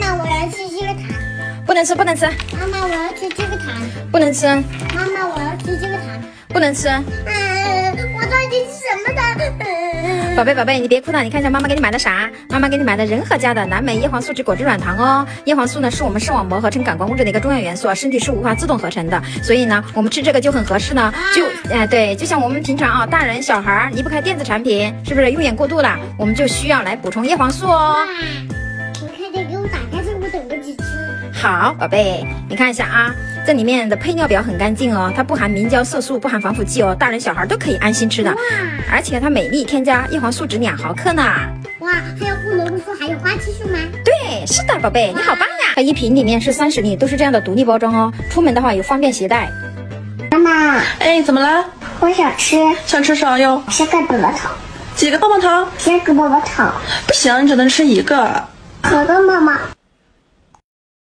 妈，我要吃这个糖。不能吃，不能吃。妈妈，我要吃这个糖。不能吃。妈妈，我要吃这个糖。不能吃。嗯，我到底吃什么糖？宝贝宝贝，你别哭了，你看一下妈妈给你买的啥？妈妈给你买的仁和家的蓝莓叶黄素及果汁软糖哦。叶黄素呢是我们视网膜合成感光物质的一个重要元素，身体是无法自动合成的，所以呢我们吃这个就很合适呢。就哎对，就像我们平常啊，大人小孩离不开电子产品，是不是用眼过度了？我们就需要来补充叶黄素哦。好，宝贝，你看一下啊。这里面的配料表很干净哦，它不含明胶、色素，不含防腐剂哦，大人小孩都可以安心吃的。哇！而且它每粒添加叶黄素只两毫克呢。哇，还有胡萝卜素，还有花青素吗？对，是的，宝贝，你好棒呀！它一瓶里面是三十粒，都是这样的独立包装哦，出门的话也方便携带。妈妈，哎，怎么了？我想吃，想吃啥哟？吃个棒棒糖。几个棒棒糖？十个棒棒糖。不行，你只能吃一个。好的，妈妈。